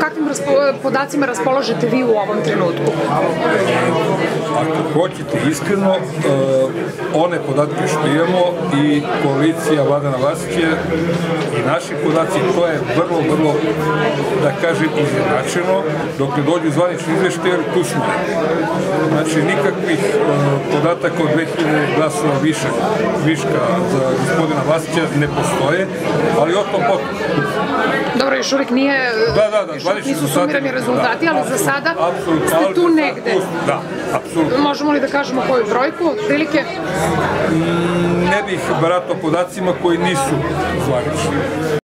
kakvim raspo, podacima raspolažete vi u ovom trenutku? Ako hoćete iskreno, uh, one podatke što imamo i koalicija Vladana Vasića i naši podaci, to je vrlo, vrlo, da kažem, izjednačeno. Dok ne dođu zvanični izveštaje, tu smo. Znači, nikakvih uh, podataka od 2000 glasova više, viška za gospodina Vasića ne postoje, ali o tom potom. Dobro, još uvijek nije, Da, da, da, još zvanični nisu sumirani rezultati, da, ali za sada ste tu negde. Da, apsolutno. Možemo li da kažemo koju brojku, otprilike? Ne bih baratao podacima koji nisu zvanični.